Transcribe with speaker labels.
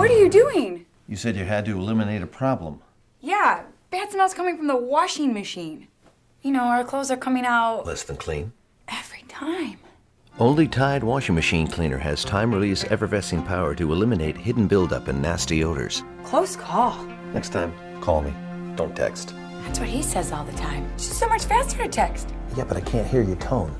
Speaker 1: What are you doing?
Speaker 2: You said you had to eliminate a problem.
Speaker 1: Yeah, bad smell's coming from the washing machine. You know, our clothes are coming out
Speaker 3: Less than clean.
Speaker 1: every time.
Speaker 3: Only Tide Washing Machine Cleaner has time release effervescing power to eliminate hidden buildup and nasty odors.
Speaker 1: Close call.
Speaker 3: Next time, call me. Don't text.
Speaker 1: That's what he says all the time. It's just so much faster to text.
Speaker 3: Yeah, but I can't hear your tone.